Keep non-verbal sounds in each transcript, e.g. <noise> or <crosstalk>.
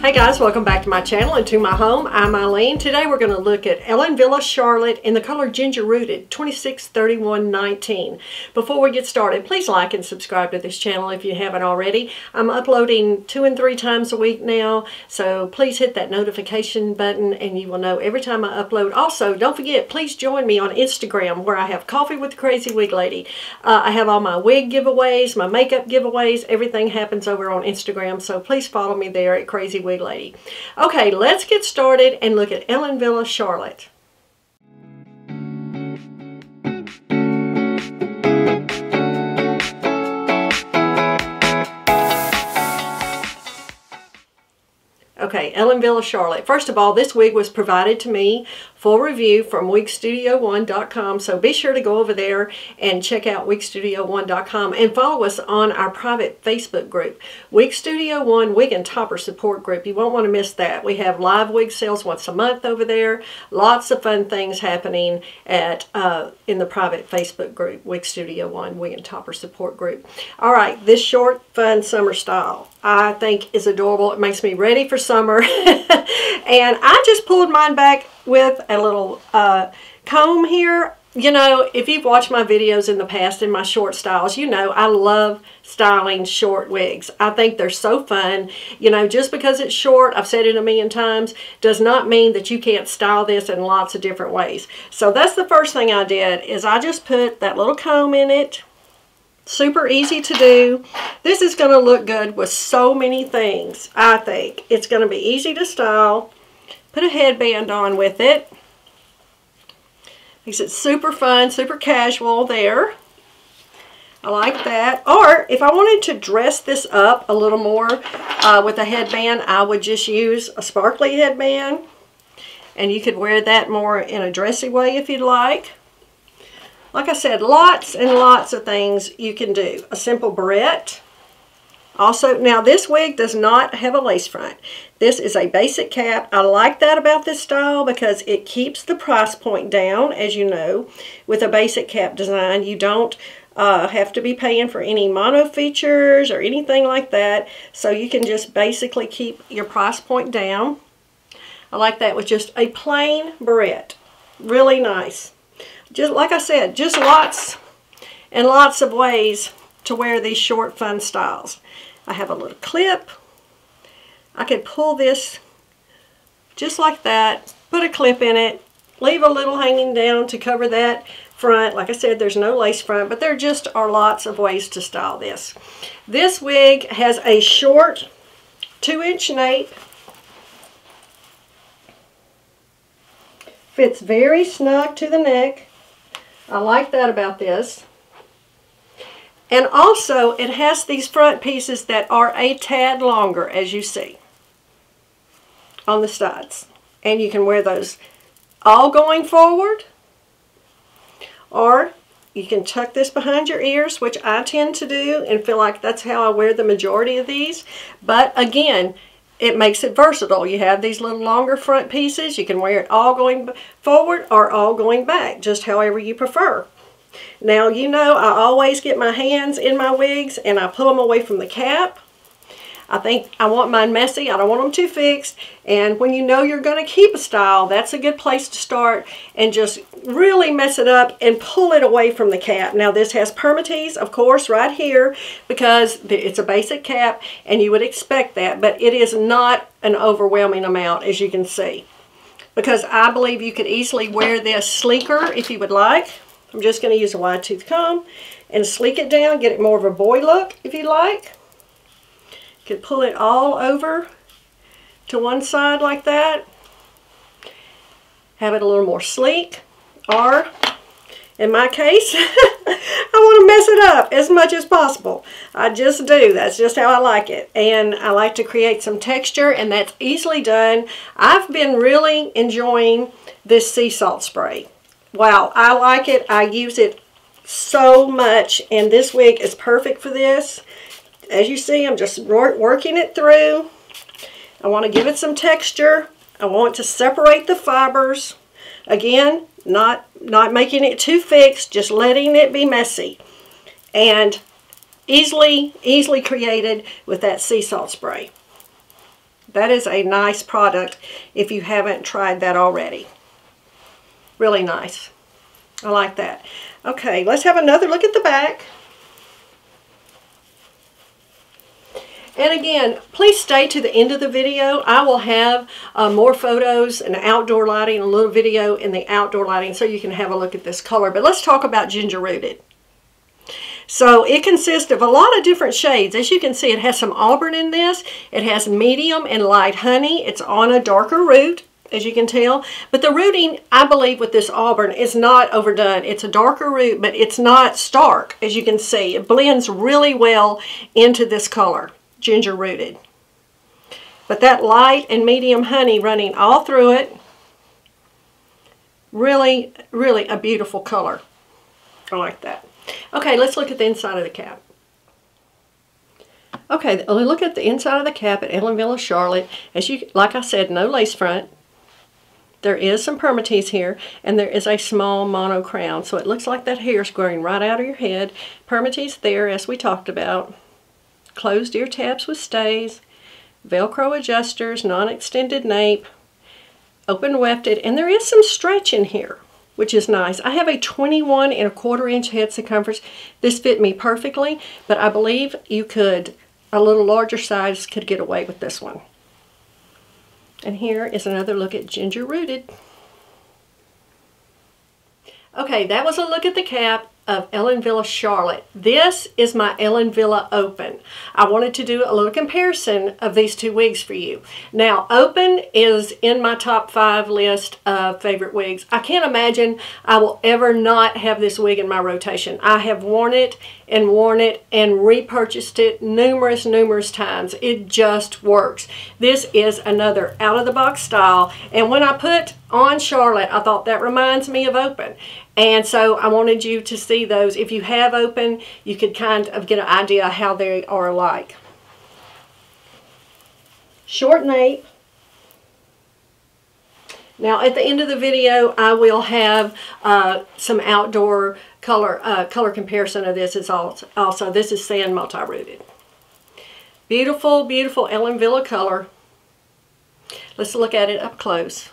Hey guys, welcome back to my channel and to my home. I'm Eileen. Today we're going to look at Ellen Wille Charlotte in the color Ginger Rooted 263119. Before we get started, please like and subscribe to this channel if you haven't already. I'm uploading two and three times a week now, so please hit that notification button and you will know every time I upload. Also, don't forget, please join me on Instagram where I have Coffee with the Crazy Wig Lady. Uh, I have all my wig giveaways, my makeup giveaways, everything happens over on Instagram, so please follow me there at Crazy Wig Wig Lady. Okay, let's get started and look at Ellen Wille Charlotte. Okay, Ellen Wille Charlotte. First of all, this wig was provided to me for review from wigstudio1.com, so be sure to go over there and check out wigstudio1.com and follow us on our private Facebook group, Wig Studio 1 Wig and Topper Support Group. You won't want to miss that. We have live wig sales once a month over there. Lots of fun things happening at uh, in the private Facebook group, Wig Studio 1 Wig and Topper Support Group. All right, this short, fun summer style I think is adorable. It makes me ready for summer. <laughs> and I just pulled mine back with a little uh, comb here. You know, if you've watched my videos in the past in my short styles, you know I love styling short wigs. I think they're so fun. You know, just because it's short, I've said it a million times, does not mean that you can't style this in lots of different ways. So that's the first thing I did is I just put that little comb in it Super easy to do. This is going to look good with so many things, I think. It's going to be easy to style. Put a headband on with it. Makes it super fun, super casual there. I like that. Or if I wanted to dress this up a little more uh, with a headband, I would just use a sparkly headband. And you could wear that more in a dressy way if you'd like. Like I said, lots and lots of things you can do. A simple barrette. Also, now this wig does not have a lace front. This is a basic cap. I like that about this style because it keeps the price point down, as you know. With a basic cap design, you don't uh, have to be paying for any mono features or anything like that. So you can just basically keep your price point down. I like that with just a plain barrette. Really nice just like I said, just lots and lots of ways to wear these short fun styles. I have a little clip. I could pull this just like that, put a clip in it, leave a little hanging down to cover that front. Like I said, there's no lace front, but there just are lots of ways to style this. This wig has a short two inch nape. Fits very snug to the neck. I like that about this. And also, it has these front pieces that are a tad longer, as you see, on the sides. And you can wear those all going forward, or you can tuck this behind your ears, which I tend to do and feel like that's how I wear the majority of these. But again, it makes it versatile. You have these little longer front pieces. You can wear it all going forward or all going back, just however you prefer. Now, you know I always get my hands in my wigs and I pull them away from the cap. I think I want mine messy. I don't want them too fixed. And when you know you're going to keep a style, that's a good place to start and just really mess it up and pull it away from the cap. Now this has permatease, of course, right here because it's a basic cap and you would expect that, but it is not an overwhelming amount as you can see. Because I believe you could easily wear this sleeker if you would like. I'm just going to use a wide tooth comb and sleek it down, get it more of a boy look if you like could pull it all over to one side like that. Have it a little more sleek. Or, in my case, <laughs> I want to mess it up as much as possible. I just do. That's just how I like it. And I like to create some texture, and that's easily done. I've been really enjoying this sea salt spray. Wow, I like it. I use it so much, and this wig is perfect for this as you see, I'm just working it through. I want to give it some texture. I want to separate the fibers. Again, not, not making it too fixed, just letting it be messy. And easily, easily created with that sea salt spray. That is a nice product if you haven't tried that already. Really nice. I like that. Okay, let's have another look at the back. And again, please stay to the end of the video. I will have uh, more photos and outdoor lighting, a little video in the outdoor lighting so you can have a look at this color. But let's talk about Ginger Rooted. So it consists of a lot of different shades. As you can see, it has some auburn in this. It has medium and light honey. It's on a darker root as you can tell. But the rooting, I believe, with this auburn is not overdone. It's a darker root, but it's not stark, as you can see. It blends really well into this color ginger rooted. But that light and medium honey running all through it, really, really a beautiful color. I like that. Okay, let's look at the inside of the cap. Okay, look at the inside of the cap at Ellen Wille Charlotte. As you, like I said, no lace front. There is some permatease here, and there is a small mono crown. So it looks like that hair is growing right out of your head. Permatease there, as we talked about closed ear tabs with stays, Velcro adjusters, non-extended nape, open wefted, and there is some stretch in here, which is nice. I have a 21 and a quarter inch head circumference. This fit me perfectly, but I believe you could, a little larger size could get away with this one. And here is another look at Ginger Rooted. Okay, that was a look at the cap of Ellen Wille Charlotte. This is my Ellen Wille Open. I wanted to do a little comparison of these two wigs for you. Now, Open is in my top five list of favorite wigs. I can't imagine I will ever not have this wig in my rotation. I have worn it and worn it and repurchased it numerous, numerous times. It just works. This is another out-of-the-box style. And when I put on Charlotte, I thought that reminds me of Open. And so I wanted you to see those. If you have Open, you could kind of get an idea how they are alike. Short nape. Now at the end of the video, I will have uh, some outdoor color uh, color comparison of this. Is also this is sand multi-rooted. Beautiful, beautiful Ellen Wille color. Let's look at it up close.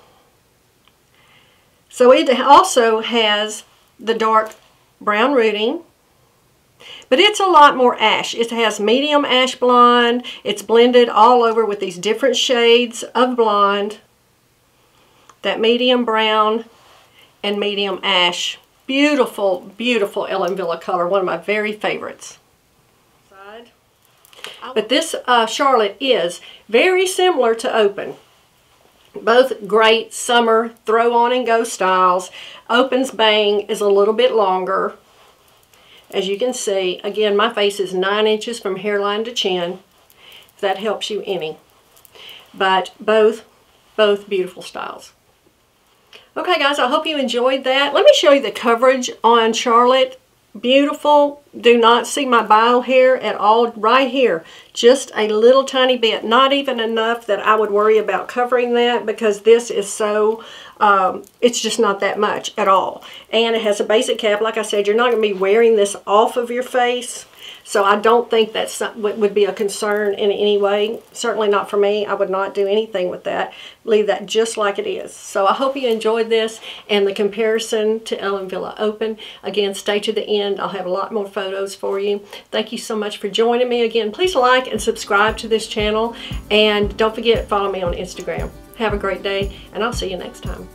So it also has the dark brown rooting, but it's a lot more ash. It has medium ash blonde. It's blended all over with these different shades of blonde, that medium brown and medium ash. Beautiful, beautiful Ellen Wille color, one of my very favorites. But this uh, Charlotte is very similar to Open. Both great summer throw on and go styles. Opens bang is a little bit longer. As you can see, again, my face is 9 inches from hairline to chin. If that helps you any. But both, both beautiful styles. Okay guys, I hope you enjoyed that. Let me show you the coverage on Charlotte beautiful. Do not see my bio hair at all right here. Just a little tiny bit. Not even enough that I would worry about covering that because this is so, um, it's just not that much at all. And it has a basic cap. Like I said, you're not going to be wearing this off of your face. So I don't think that would be a concern in any way. Certainly not for me. I would not do anything with that. Leave that just like it is. So I hope you enjoyed this and the comparison to Ellen Wille Open. Again, stay to the end. I'll have a lot more photos for you. Thank you so much for joining me again. Please like and subscribe to this channel. And don't forget, follow me on Instagram. Have a great day, and I'll see you next time.